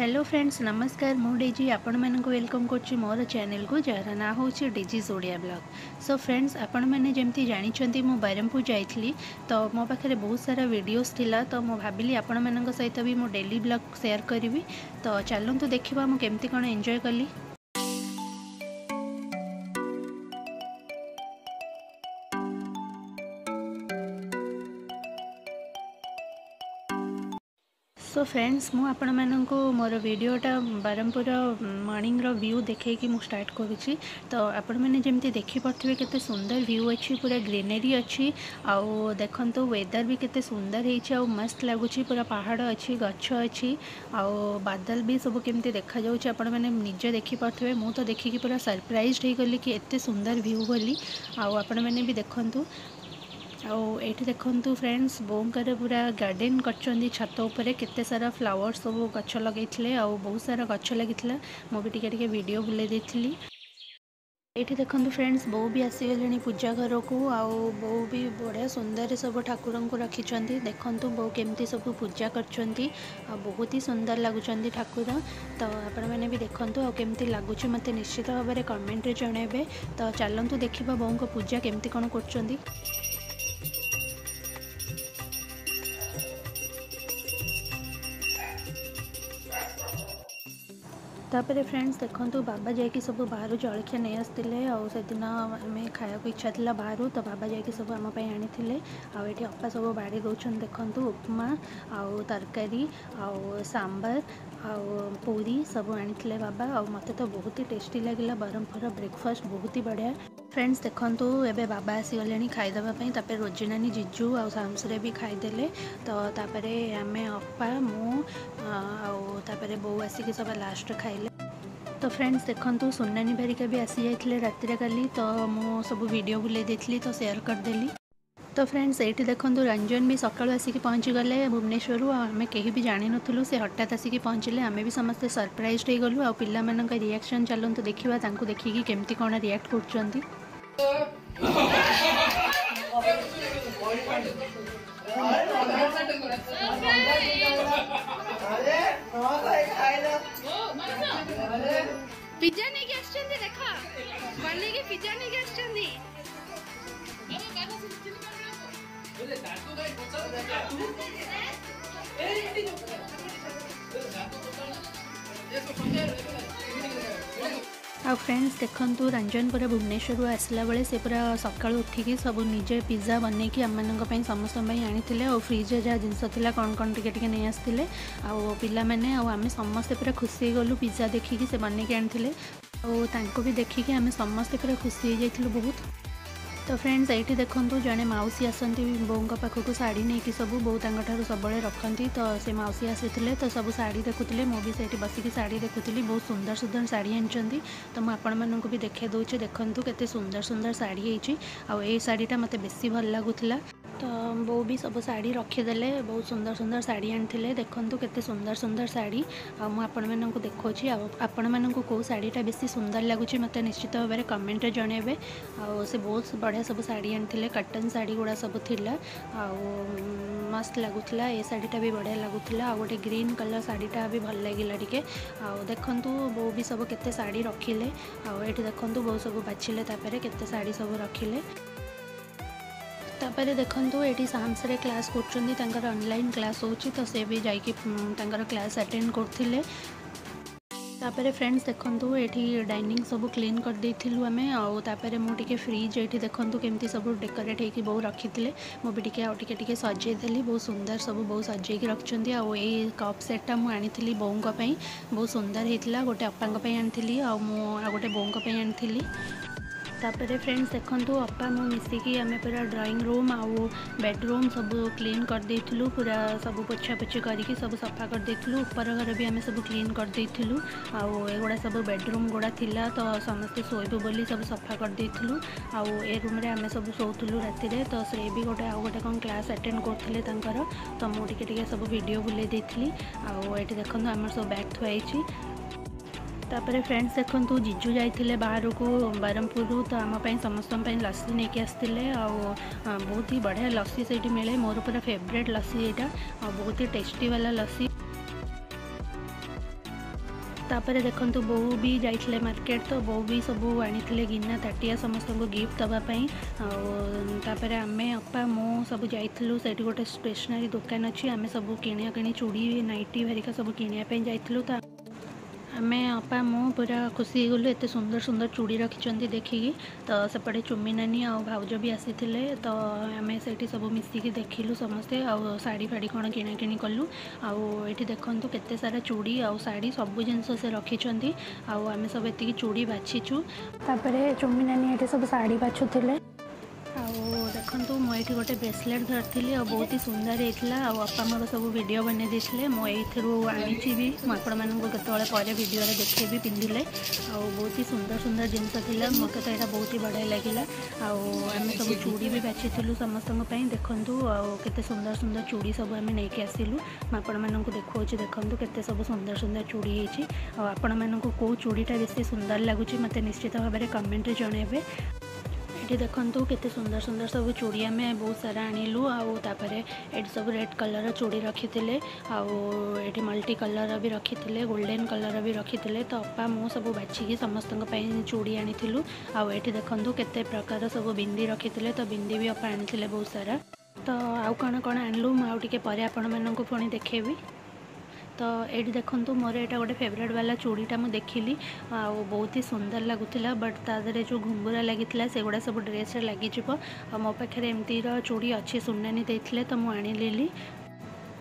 Hello friends নমস্কার মু daisy আপনার ওয়েলকম করছি মোর চ্যানেল কু যার না হচ্ছে disease Odia blog so friends আপনার যেমি জাঁচান মু ব্রহ্মপুর যাই তো মো পাখে বহু সারা ভিডিওস লা তো মু ভাবিলি আপনার সহিত বি মো ডেলি ব্লগ সেয়ার করবি তো চালু দেখা মু কেমতি কোণ এনজয় কলি सो फ्रेंड्स मु आपण मानक मोर भिडटा बारंपुर मर्णिंग रू देखे मुझे स्टार्ट करुच्ची तो आपण मैंने देखिपे के सुंदर भ्यू अच्छी पूरा ग्रीनेरी अच्छी आउ देख वेदर भी के सुंदर हो मस्त लगुच पूरा पहाड़ अच्छी गच्छ अच्छी आउ बादल भी सब कमी देखा जाने देखिपे मुँह तो देखिकी पूरा सरप्राइज हो गली कि सुंदर भ्यू बोली आपण मैंने भी देखूँ ଆଉ ଏଇଠି ଦେଖନ୍ତୁ ଫ୍ରେଣ୍ଡସ୍ ବୋଉଙ୍କର ପୁରା ଗାର୍ଡ଼େନ୍ କରିଛନ୍ତି ଛାତ ଉପରେ କେତେ ସାରା ଫ୍ଲାୱାର୍ସ ସବୁ ଗଛ ଲଗାଇଥିଲେ ଆଉ ବହୁତ ସାରା ଗଛ ଲାଗିଥିଲା ମୁଁ ବି ଟିକେ ଟିକେ ଭିଡ଼ିଓ ବୁଲେଇ ଦେଇଥିଲି ଏଇଠି ଦେଖନ୍ତୁ ଫ୍ରେଣ୍ଡସ୍ ବୋଉ ବି ଆସିଗଲେଣି ପୂଜା ଘରକୁ ଆଉ ବୋଉ ବି ବଢ଼ିଆ ସୁନ୍ଦର ସବୁ ଠାକୁରଙ୍କୁ ରଖିଛନ୍ତି ଦେଖନ୍ତୁ ବୋଉ କେମିତି ସବୁ ପୂଜା କରିଛନ୍ତି ଆଉ ବହୁତ ହି ସୁନ୍ଦର ଲାଗୁଛନ୍ତି ଠାକୁର ତ ଆପଣମାନେ ବି ଦେଖନ୍ତୁ ଆଉ କେମିତି ଲାଗୁଛି ମୋତେ ନିଶ୍ଚିତ ଭାବରେ କମେଣ୍ଟରେ ଜଣାଇବେ ତ ଚାଲନ୍ତୁ ଦେଖିବା ବୋଉଙ୍କ ପୂଜା କେମିତି କ'ଣ କରୁଛନ୍ତି तापर फ्रेंड्स देखो बाबा जा सब बाहर जलखिया नहीं आसते आदिन आम खाया को इच्छा था बाहर तो बाबा जाकि सब आम आनी आठ अपा सब बाड़ी दौन देखु उपमा आउ तरकारी आउ सांबर आउ पूरी सब आनी बाबा आ मत तो बहुत ही टेस्टी लगे ब्रह्मपुर ब्रेकफास्ट बहुत ही बढ़िया फ्रेंड्स देखो एवं बाबा आसीगले खाई रोजनानी जीजू आ भी खाई तो आम अपा मुझे बो आसिक सब लास्ट खाइले तो फ्रेंड्स देखो सुनानी बारिका भी आसी जाइए रात तो मुझे सब भिड बुले तो सेयर करदेली तो फ्रेंड्स ये देखो रंजन भी सकाल आसिक पहुँचीगले भुवनेश्वर आम कहीं भी जाणी नु से हटात आसिक पहुँचे आम भी समस्ते सरप्राइज हो गलू आ पिला रिएक्शन चलत देखा देखिकी केमती कौन रियाक्ट कर పిజ్జా నీకు ఇస్తుంది రేఖ వాళ్ళకి పిజ్జా నీకు ఇస్తుంది ଆଉ ଫ୍ରେଣ୍ଡସ୍ ଦେଖନ୍ତୁ ରଞ୍ଜନ ପୁରା ଭୁବନେଶ୍ୱରରୁ ଆସିଲା ବେଳେ ସେ ପୁରା ସକାଳୁ ଉଠିକି ସବୁ ନିଜେ ପିଜ୍ଜା ବନେଇକି ଆମମାନଙ୍କ ପାଇଁ ସମସ୍ତଙ୍କ ପାଇଁ ଆଣିଥିଲେ ଆଉ ଫ୍ରିଜ୍ରେ ଯାହା ଜିନିଷ ଥିଲା କ'ଣ କ'ଣ ଟିକେ ଟିକେ ନେଇ ଆସିଥିଲେ ଆଉ ପିଲାମାନେ ଆଉ ଆମେ ସମସ୍ତେ ପୁରା ଖୁସି ହେଇଗଲୁ ପିଜ୍ଜା ଦେଖିକି ସେ ବନେଇକି ଆଣିଥିଲେ ଆଉ ତାଙ୍କୁ ବି ଦେଖିକି ଆମେ ସମସ୍ତେ ପୁରା ଖୁସି ହେଇଯାଇଥିଲୁ ବହୁତ ତ ଫ୍ରେଣ୍ଡସ୍ ଏଇଠି ଦେଖନ୍ତୁ ଜଣେ ମାଉସୀ ଆସନ୍ତି ବୋଉଙ୍କ ପାଖକୁ ଶାଢ଼ୀ ନେଇକି ସବୁ ବୋଉ ତାଙ୍କଠାରୁ ସବୁବେଳେ ରଖନ୍ତି ତ ସେ ମାଉସୀ ଆସିଥିଲେ ତ ସବୁ ଶାଢ଼ୀ ଦେଖୁଥିଲେ ମୁଁ ବି ସେଇଠି ବସିକି ଶାଢ଼ୀ ଦେଖୁଥିଲି ବହୁତ ସୁନ୍ଦର ସୁନ୍ଦର ଶାଢ଼ୀ ଆଣିଛନ୍ତି ତ ମୁଁ ଆପଣମାନଙ୍କୁ ବି ଦେଖାଇ ଦେଉଛି ଦେଖନ୍ତୁ କେତେ ସୁନ୍ଦର ସୁନ୍ଦର ଶାଢ଼ୀ ହେଇଛି ଆଉ ଏଇ ଶାଢ଼ୀଟା ମୋତେ ବେଶୀ ଭଲ ଲାଗୁଥିଲା ତ ବୋଉ ବି ସବୁ ଶାଢ଼ୀ ରଖିଦେଲେ ବହୁତ ସୁନ୍ଦର ସୁନ୍ଦର ଶାଢ଼ୀ ଆଣିଥିଲେ ଦେଖନ୍ତୁ କେତେ ସୁନ୍ଦର ସୁନ୍ଦର ଶାଢ଼ୀ ଆଉ ମୁଁ ଆପଣମାନଙ୍କୁ ଦେଖାଉଛି ଆଉ ଆପଣମାନଙ୍କୁ କେଉଁ ଶାଢ଼ୀଟା ବେଶୀ ସୁନ୍ଦର ଲାଗୁଛି ମୋତେ ନିଶ୍ଚିତ ଭାବରେ କମେଣ୍ଟରେ ଜଣାଇବେ ଆଉ ସେ ବହୁତ ବଢ଼ିଆ ସବୁ ଶାଢ଼ୀ ଆଣିଥିଲେ କଟନ୍ ଶାଢ଼ୀ ଗୁଡ଼ା ସବୁ ଥିଲା ଆଉ ମସ୍ତ ଲାଗୁଥିଲା ଏ ଶାଢ଼ୀଟା ବି ବଢ଼ିଆ ଲାଗୁଥିଲା ଆଉ ଗୋଟେ ଗ୍ରୀନ୍ କଲର୍ ଶାଢ଼ୀଟା ବି ଭଲ ଲାଗିଲା ଟିକେ ଆଉ ଦେଖନ୍ତୁ ବୋଉ ବି ସବୁ କେତେ ଶାଢ଼ୀ ରଖିଲେ ଆଉ ଏଠି ଦେଖନ୍ତୁ ବୋଉ ସବୁ ବାଛିଲେ ତାପରେ କେତେ ଶାଢ଼ୀ ସବୁ ରଖିଲେ तापर देखु ये सांस क्लास ऑनलाइन क्लास होची तो से भी जाकि क्लास अटेंड करते तापर फ्रेंड्स देखु ये डाइनिंग सब क्लीन कर करदेलु आम आउर मुझे फ्रिज ये देखूँ केमी सब डेकोरेट हो बहुत रखी थे मुझे आगे सजेदेली बहुत सुंदर सब बहुत सजे रखिंट आ कप सेटा मुझे बो बहुत सुंदर होता गोटे अपाई आनी आ गए बोपाई आनी ତାପରେ ଫ୍ରେଣ୍ଡସ୍ ଦେଖନ୍ତୁ ଅପା ମୁଁ ମିଶିକି ଆମେ ପୁରା ଡ୍ରଇଂ ରୁମ୍ ଆଉ ବେଡ଼ରୁମ୍ ସବୁ କ୍ଲିନ୍ କରିଦେଇଥିଲୁ ପୁରା ସବୁ ପୋଛାପୋଛି କରିକି ସବୁ ସଫା କରିଦେଇଥିଲୁ ଉପର ଘର ବି ଆମେ ସବୁ କ୍ଲିନ୍ କରିଦେଇଥିଲୁ ଆଉ ଏଗୁଡ଼ା ସବୁ ବେଡ଼ରୁମ୍ ଗୁଡ଼ା ଥିଲା ତ ସମସ୍ତେ ଶୋଇବୁ ବୋଲି ସବୁ ସଫା କରିଦେଇଥିଲୁ ଆଉ ଏ ରୁମ୍ରେ ଆମେ ସବୁ ଶୋଉଥିଲୁ ରାତିରେ ତ ସେ ବି ଗୋଟେ ଆଉ ଗୋଟେ କ'ଣ କ୍ଲାସ୍ ଆଟେଣ୍ଡ କରୁଥିଲେ ତାଙ୍କର ତ ମୁଁ ଟିକେ ଟିକେ ସବୁ ଭିଡ଼ିଓ ବୁଲେଇ ଦେଇଥିଲି ଆଉ ଏଠି ଦେଖନ୍ତୁ ଆମର ସବୁ ବ୍ୟାଗ୍ ଥୁଆ ହେଇଛି तापर फ्रेंड्स देखु जीजू जाते बाहर को ब्रह्मपुर तो आमपाई समस्त लसी नहीं बहुत ही बढ़िया लसी से मिले मोर पूरा फेवरेट लसी यहाँ बहुत ही टेस्टी वाला लसी तापर देखु बो भी जाते मार्केट तो बो भी सब आनी गिना ताटिया समस्त को गिफ्ट दवापर आम अपा मु सब जाइलु से गोटे स्टेशनरी दुकान अच्छी आम सब कि चूड़ी नाइटी हरिका सब किनवाई जाइलु ଆମେ ଅପା ମୁଁ ପୁରା ଖୁସି ହେଇଗଲୁ ଏତେ ସୁନ୍ଦର ସୁନ୍ଦର ଚୁଡ଼ି ରଖିଛନ୍ତି ଦେଖିକି ତ ସେପଟେ ଚୁମି ନାନୀ ଆଉ ଭାଉଜ ବି ଆସିଥିଲେ ତ ଆମେ ସେଇଠି ସବୁ ମିଶିକି ଦେଖିଲୁ ସମସ୍ତେ ଆଉ ଶାଢ଼ୀ ଫାଢ଼ୀ କ'ଣ କିଣାକିଣି କଲୁ ଆଉ ଏଠି ଦେଖନ୍ତୁ କେତେ ସାରା ଚୁଡ଼ି ଆଉ ଶାଢ଼ୀ ସବୁ ଜିନିଷ ସେ ରଖିଛନ୍ତି ଆଉ ଆମେ ସବୁ ଏତିକି ଚୁଡ଼ି ବାଛିଛୁ ତାପରେ ଚୁମି ନାନୀ ଏଠି ସବୁ ଶାଢ଼ୀ ବାଛୁଥିଲେ ଏଇଠି ଗୋଟେ ବ୍ରେସଲେଟ୍ ଧରିଥିଲି ଆଉ ବହୁତ ହି ସୁନ୍ଦର ହେଇଥିଲା ଆଉ ବାପା ମୋର ସବୁ ଭିଡ଼ିଓ ବନେଇ ଦେଇଥିଲେ ମୁଁ ଏଇଥିରୁ ଆଣିଛି ବି ମୁଁ ଆପଣମାନଙ୍କୁ କେତେବେଳେ ପରେ ଭିଡ଼ିଓରେ ଦେଖେଇବି ପିନ୍ଧିଲେ ଆଉ ବହୁତ ହି ସୁନ୍ଦର ସୁନ୍ଦର ଜିନିଷ ଥିଲା ମୋତେ ତ ଏଇଟା ବହୁତ ହି ବଢ଼ିଆ ଲାଗିଲା ଆଉ ଆମେ ସବୁ ଚୁଡ଼ି ବି ବାଛିଥିଲୁ ସମସ୍ତଙ୍କ ପାଇଁ ଦେଖନ୍ତୁ ଆଉ କେତେ ସୁନ୍ଦର ସୁନ୍ଦର ଚୁଡ଼ି ସବୁ ଆମେ ନେଇକି ଆସିଲୁ ମୁଁ ଆପଣମାନଙ୍କୁ ଦେଖାଉଛି ଦେଖନ୍ତୁ କେତେ ସବୁ ସୁନ୍ଦର ସୁନ୍ଦର ଚୁଡ଼ି ହେଇଛି ଆଉ ଆପଣମାନଙ୍କୁ କେଉଁ ଚୁଡ଼ିଟା ବେଶୀ ସୁନ୍ଦର ଲାଗୁଛି ମୋତେ ନିଶ୍ଚିତ ଭାବରେ କମେଣ୍ଟରେ ଜଣାଇବେ এ দেখন্তো কিতে সুন্দর সুন্দর সব চুড়িয়া মে বহুত সারা আনিলু আউ তাপরে এট সব রেড কালারৰ চুড়ি ৰখি থিলে আউ এটি মাল্টি কালার আভি ৰখি থিলে গোল্ডেন কালার আভি ৰখি থিলে তো আপা মো সব বাছি কি সমস্তক পই চুড়ি আনিছিলু আউ এটি দেখন্তো কিতে প্রকার সব বিந்தி ৰখি থিলে তো বিந்தி বিও আনিছিলু বহুত সারা তো আউ কোন কোন আনলু মউটিকে পৰে আপোন মানুকক ফণী দেখেবি तो ये देखो मोर यहाँ गोटे फेवरेट वाला चूड़ीटा मुझे देखिली आ बहुत ही सुंदर लगुला बट तादे जो घुंगुरा लगी से गुड़ा सब ड्रेस लगिज मो पाखे एमती चूड़ी अच्छे सुनानी देते तो मुझे आनी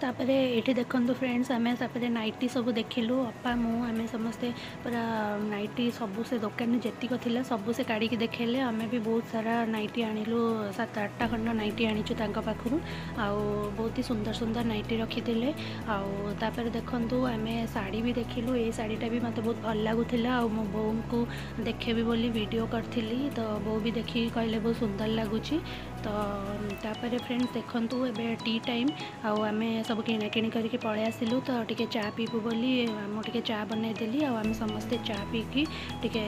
ତାପରେ ଏଠି ଦେଖନ୍ତୁ ଫ୍ରେଣ୍ଡସ୍ ଆମେ ତାପରେ ନାଇଟି ସବୁ ଦେଖିଲୁ ଅପା ମୁଁ ଆମେ ସମସ୍ତେ ପୁରା ନାଇଟି ସବୁ ସେ ଦୋକାନରେ ଯେତିକ ଥିଲା ସବୁ ସେ କାଢ଼ିକି ଦେଖେଇଲେ ଆମେ ବି ବହୁତ ସାରା ନାଇଟି ଆଣିଲୁ ସାତ ଆଠଟା ଖଣ୍ଡ ନାଇଟି ଆଣିଛୁ ତାଙ୍କ ପାଖରୁ ଆଉ ବହୁତ ହି ସୁନ୍ଦର ସୁନ୍ଦର ନାଇଟି ରଖିଥିଲେ ଆଉ ତାପରେ ଦେଖନ୍ତୁ ଆମେ ଶାଢ଼ୀ ବି ଦେଖିଲୁ ଏଇ ଶାଢ଼ୀଟା ବି ମୋତେ ବହୁତ ଭଲ ଲାଗୁଥିଲା ଆଉ ମୋ ବୋଉଙ୍କୁ ଦେଖେବି ବୋଲି ଭିଡ଼ିଓ କରିଥିଲି ତ ବୋଉ ବି ଦେଖିକି କହିଲେ ବହୁତ ସୁନ୍ଦର ଲାଗୁଛି तो तापर फ्रेंड्स देखूँ एब टी टाइम आम सब किणाकिणी करके पल तो टे चा पीबू बोली मुझे चा बनईदेली आम समस्ते चा पी टे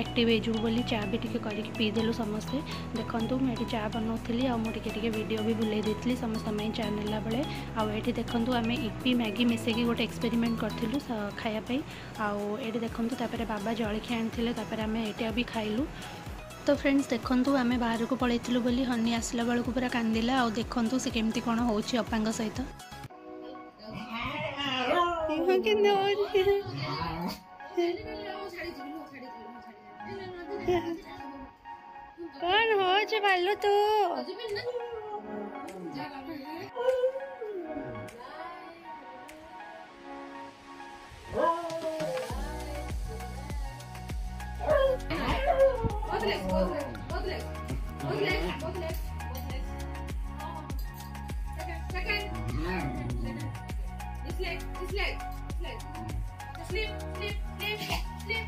एक्टिव हो चा भी टे पीदेलु समस्ते देखूँ मुझे चा बनाऊली आगे भिड भी बुले समस्त चा ना बेले आठ देखूँ आम इपी मैगी मिसेक गोटे एक्सपेरिमेंट करूँ खायापी आठ देखूँ बाबा जलखिया आनी आम एटा भी खाइलू তো ফ্রেন্ডস দেখন্তু আমি বাহারকু পলাইলু বলে হনি আসলা বেড়ে পুরা কান্দিলা আউ দেখন্তু সে কেমতি কোণ হচ্ছে অপাঙ্গ সহিত কোন হচ্ছে ভালো তো Both legs, both legs, both legs. Both legs, both oh. legs. Second. Second. This leg, this leg, this leg. Slip, slip, slip, slip.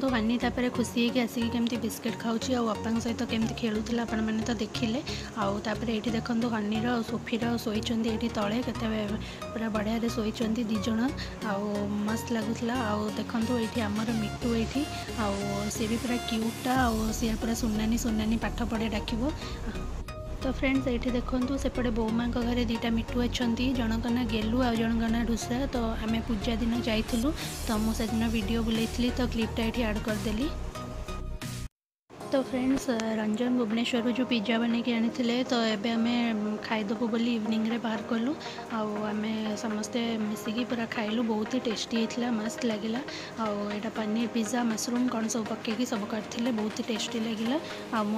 ଦେଖନ୍ତୁ ହାନି ତା'ପରେ ଖୁସି ହେଇକି ଆସିକି କେମିତି ବିସ୍କିଟ୍ ଖାଉଛି ଆଉ ବାପାଙ୍କ ସହିତ କେମିତି ଖେଳୁଥିଲା ଆପଣମାନେ ତ ଦେଖିଲେ ଆଉ ତା'ପରେ ଏଇଠି ଦେଖନ୍ତୁ ହାନିର ସୋଫିର ଶୋଇଛନ୍ତି ଏଇଠି ତଳେ କେତେ ପୁରା ବଢ଼ିଆରେ ଶୋଇଛନ୍ତି ଦୁଇ ଜଣ ଆଉ ମସ୍ତ ଲାଗୁଥିଲା ଆଉ ଦେଖନ୍ତୁ ଏଇଠି ଆମର ମିଟୁ ଏଇଠି ଆଉ ସିଏ ବି ପୁରା କ୍ୟୁଟ୍ଟା ଆଉ ସିଏ ପୁରା ସୁନାନି ସୁନାନି ପାଠ ପଢ଼େ ଡାକିବ তো ଫ୍ରେଣ୍ଡସ୍ ଏଇଠି ଦେଖନ୍ତୁ ସେପଟେ ବୋଉମାଙ୍କ ଘରେ ଦୁଇଟା ମିଠୁ ଅଛନ୍ତି ଜଣଙ୍କ ନାଁ ଗେଲୁ ଆଉ ଜଣଙ୍କ ନାଁ ଢୁସା ତ ଆମେ ପୂଜା ଦିନ ଯାଇଥିଲୁ ତ ମୁଁ ସେଦିନ ଭିଡ଼ିଓ ବୁଲେଇଥିଲି ତ କ୍ଲିପ୍ଟା ଏଇଠି ଆଡ଼୍ କରିଦେଲି तो फ्रेंड्स रंजन भुवनेश्वर जो पिज्जा बन के आनी तो ये आम खाईदबू बोली इवनिंग रे बाहर कलु आम समस्ते मिसिकी पूरा खाइलु बहुत ही टेस्ट टेस्टी मस्त लगे आटा पनीर पिज्जा मसरूम कौन सब पकईकी सब काटे बहुत ही टेस्ट लगे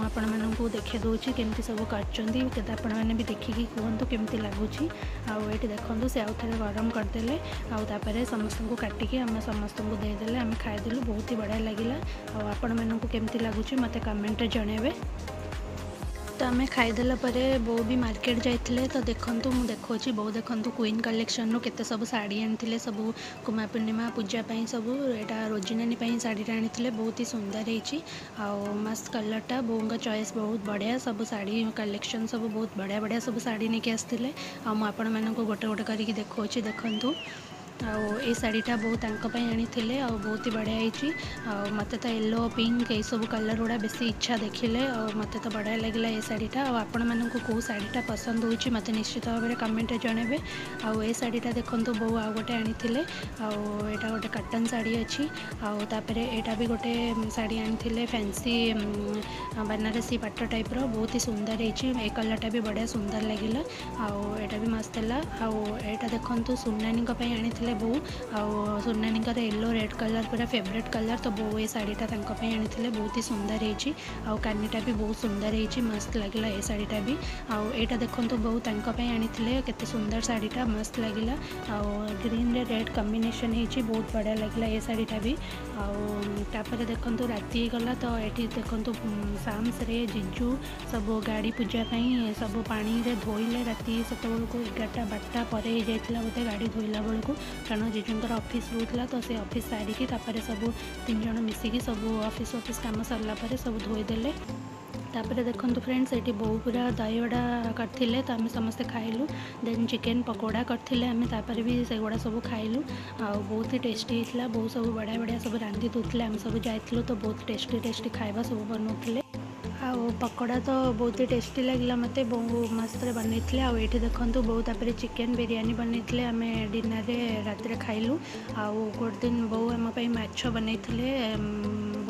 आपण मानक देखे दूँ के सब काटे आपने देखिकी कहतु केमती लगुच आठ देखूँ से आउ थे गरम करदे आपर समस्त काटिकी आम समस्त को देदेले आम खाई बहुत ही बढ़िया लगे आपण मैं कमी लगुच मत कमेंट जन तो आम खाई बो भी मार्केट जाइए तो देखो मुझे देखा बो देखु क्वीन कलेक्शन रू के सब शाढ़ी आनी सब कुमार पूर्णिमा पूजापी सब यहाँ रोजिनानी शाढ़ी आनी बहुत ही सुंदर है मस्त कलरटा बोंग चयस बहुत बढ़िया सब शाढ़ी कलेक्शन सब बहुत बढ़िया बढ़िया सब शाढ़ी नहीं कि आसते आपण मानक गोटे गोटे कर देखा देखूँ ଆଉ ଏଇ ଶାଢ଼ୀଟା ବୋଉ ତାଙ୍କ ପାଇଁ ଆଣିଥିଲେ ଆଉ ବହୁତ ହି ବଢ଼ିଆ ହେଇଛି ଆଉ ମୋତେ ତ ୟେଲୋ ପିଙ୍କ ଏଇସବୁ କଲର୍ ଗୁଡ଼ା ବେଶୀ ଇଚ୍ଛା ଦେଖିଲେ ଆଉ ମୋତେ ତ ବଢ଼ିଆ ଲାଗିଲା ଏ ଶାଢ଼ୀଟା ଆଉ ଆପଣମାନଙ୍କୁ କେଉଁ ଶାଢ଼ୀଟା ପସନ୍ଦ ହେଉଛି ମୋତେ ନିଶ୍ଚିତ ଭାବରେ କମେଣ୍ଟରେ ଜଣାଇବେ ଆଉ ଏ ଶାଢ଼ୀଟା ଦେଖନ୍ତୁ ବୋଉ ଆଉ ଗୋଟେ ଆଣିଥିଲେ ଆଉ ଏଇଟା ଗୋଟେ କଟନ୍ ଶାଢ଼ୀ ଅଛି ଆଉ ତାପରେ ଏଇଟା ବି ଗୋଟେ ଶାଢ଼ୀ ଆଣିଥିଲେ ଫ୍ୟାନ୍ସି ବନାରସୀ ପାଟ ଟାଇପ୍ର ବହୁତ ହି ସୁନ୍ଦର ହେଇଛି ଏ କଲର୍ଟା ବି ବଢ଼ିଆ ସୁନ୍ଦର ଲାଗିଲା ଆଉ ଏଇଟା ବି ମସ୍ତ ହେଲା ଆଉ ଏଇଟା ଦେଖନ୍ତୁ ସୁନାନୀଙ୍କ ପାଇଁ ଆଣିଥିଲେ आसते बो आनानी येलो रेड कलर पूरा फेवरेट कलर तो बो ये शाढ़ीटा आनी बहुत ही सुंदर है कानीटा भी बहुत सुंदर है मस्त लगे ये शाढ़ीटा भी आईटा देखते बहुत आनी सुंदर शाढ़ीटा मस्त लगे आ्रीन रे रेड कम्बेसन बहुत बढ़िया लगे ये शाढ़ीटा भी आपर देखूँ राति गला तो ये देखो सामस रे जीजु सब गाड़ी पूजापी सब पाने धोले राति से एगारटा बारटा पर ही गाड़ी धोला बेलू କାରଣ ଜେଜେଙ୍କର ଅଫିସ୍ ରହୁଥିଲା ତ ସେ ଅଫିସ୍ ସାରିକି ତାପରେ ସବୁ ତିନି ଜଣ ମିଶିକି ସବୁ ଅଫିସ୍ ଅଫିସ୍ କାମ ସରିଲା ପରେ ସବୁ ଧୋଇଦେଲେ ତାପରେ ଦେଖନ୍ତୁ ଫ୍ରେଣ୍ଡ ସେଇଠି ବୋଉ ପୁରା ଦହିବଡ଼ା କରିଥିଲେ ତ ଆମେ ସମସ୍ତେ ଖାଇଲୁ ଦେନ୍ ଚିକେନ୍ ପକୋଡ଼ା କରିଥିଲେ ଆମେ ତାପରେ ବି ସେଗୁଡ଼ା ସବୁ ଖାଇଲୁ ଆଉ ବହୁତ ହି ଟେଷ୍ଟି ହେଇଥିଲା ବହୁତ ସବୁ ବଢ଼ିଆ ବଢ଼ିଆ ସବୁ ରାନ୍ଧି ଦେଉଥିଲେ ଆମେ ସବୁ ଯାଇଥିଲୁ ତ ବହୁତ ଟେଷ୍ଟି ଟେଷ୍ଟି ଖାଇବା ସବୁ ବନାଉଥିଲେ ଆଉ ପକୋଡ଼ା ତ ବହୁତ ଟେଷ୍ଟି ଲାଗିଲା ମୋତେ ବହୁ ମସ୍ତରେ ବନେଇଥିଲେ ଆଉ ଏଇଠି ଦେଖନ୍ତୁ ବୋଉ ତାପରେ ଚିକେନ୍ ବିରିୟାନୀ ବନେଇଥିଲେ ଆମେ ଡିନର୍ରେ ରାତିରେ ଖାଇଲୁ ଆଉ ଗୋଟେ ଦିନ ବୋଉ ଆମ ପାଇଁ ମାଛ ବନେଇଥିଲେ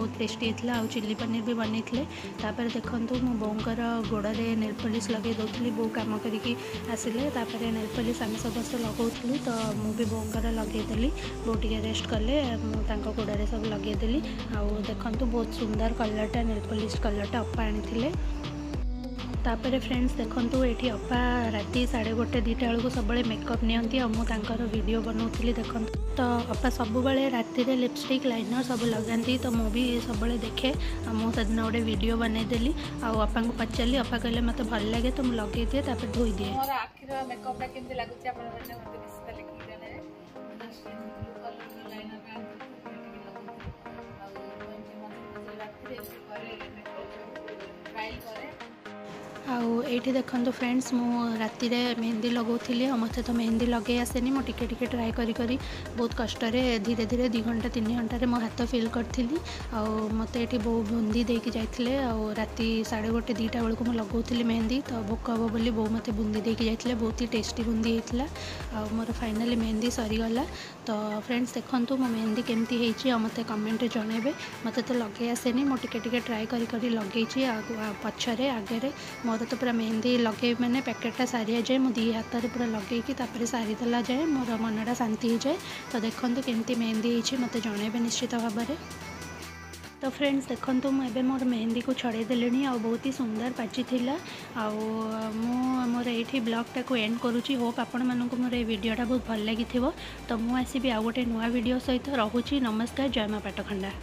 ବହୁତ ଟେଷ୍ଟି ହେଇଥିଲା ଆଉ ଚିଲି ପନିର ବି ବନେଇଥିଲେ ତାପରେ ଦେଖନ୍ତୁ ମୋ ବୋଉଙ୍କର ଗୋଡ଼ରେ ନେଲ୍ ପଲିସ୍ ଲଗେଇ ଦେଉଥିଲି ବୋଉ କାମ କରିକି ଆସିଲେ ତାପରେ ନେଲ୍ ପଲିସ୍ ଆମେ ସମସ୍ତେ ଲଗାଉଥିଲୁ ତ ମୁଁ ବି ବୋଉଙ୍କର ଲଗେଇଦେଲି ବୋଉ ଟିକେ ରେଷ୍ଟ କଲେ ମୁଁ ତାଙ୍କ ଗୋଡ଼ରେ ସବୁ ଲଗେଇଦେଲି ଆଉ ଦେଖନ୍ତୁ ବହୁତ ସୁନ୍ଦର କଲର୍ଟା ନେଲ୍ ପଲିସ୍ କଲର୍ଟା ଅପା ଆଣିଥିଲେ तापर फ्रेंड्स देखो ये अपा रात साढ़े गोटे दुटा बेलू सब मेकअप निर भिड बनाऊ देख तो अपा सब राति लिपस्टिक लाइनर सब लगा तो मुझे सब देखे मुझे गोटे भिड बनईदेली आपा को पचारि अपा कहले मतलब भल लगे तो मुझे लगे दिए धोई दिए मेकअप ये देखो फ्रेंड्स मुझे राति मेहंदी लगे मत तो मेहंदी लगे आसेनि मुझे टिके टिके ट्राए कर बहुत कष्ट धीरे धीरे दु घंटा तीन घंटा मो हाथ फिल करी आ मत ये बो बुंदी देखते आ राति साढ़े गोटे दुटा बेलू मुझे लगे मेहंदी तो भोक हम बोली बो मत बुंदी देक जाइए बहुत ही टेस्टी बुंदी होता आउ मोर फाइनाली मेहंदी सरीगला तो फ्रेंड्स देखूँ मो मेहंदी केमती हो मत कमेट्रे जनइबे मत तो लगे आसेनि मुझे टिके टिके ट्राए कर लगे पचर आगे मोर तो पूरा ମେହେନ୍ଦି ଲଗାଇବି ମାନେ ପ୍ୟାକେଟ୍ଟା ସାରିବା ଯାଏ ମୁଁ ଦୁଇ ହାତରେ ପୁରା ଲଗାଇକି ତା'ପରେ ସାରିଦେଲା ଯାଏ ମୋର ମନଟା ଶାନ୍ତି ହେଇଯାଏ ତ ଦେଖନ୍ତୁ କେମିତି ମେହେନ୍ଦି ହେଇଛି ମୋତେ ଜଣାଇବେ ନିଶ୍ଚିତ ଭାବରେ ତ ଫ୍ରେଣ୍ଡସ୍ ଦେଖନ୍ତୁ ମୁଁ ଏବେ ମୋର ମେହେନ୍ଦିକୁ ଛଡ଼ାଇ ଦେଲିଣି ଆଉ ବହୁତ ହି ସୁନ୍ଦର ପାଚିଥିଲା ଆଉ ମୁଁ ମୋର ଏଇଠି ବ୍ଲଗ୍ଟାକୁ ଏଣ୍ଡ କରୁଛି ହୋପ୍ ଆପଣମାନଙ୍କୁ ମୋର ଏ ଭିଡ଼ିଓଟା ବହୁତ ଭଲ ଲାଗିଥିବ ତ ମୁଁ ଆସିବି ଆଉ ଗୋଟେ ନୂଆ ଭିଡ଼ିଓ ସହିତ ରହୁଛି ନମସ୍କାର ଜୟ ମା ପାଟଖଣ୍ଡା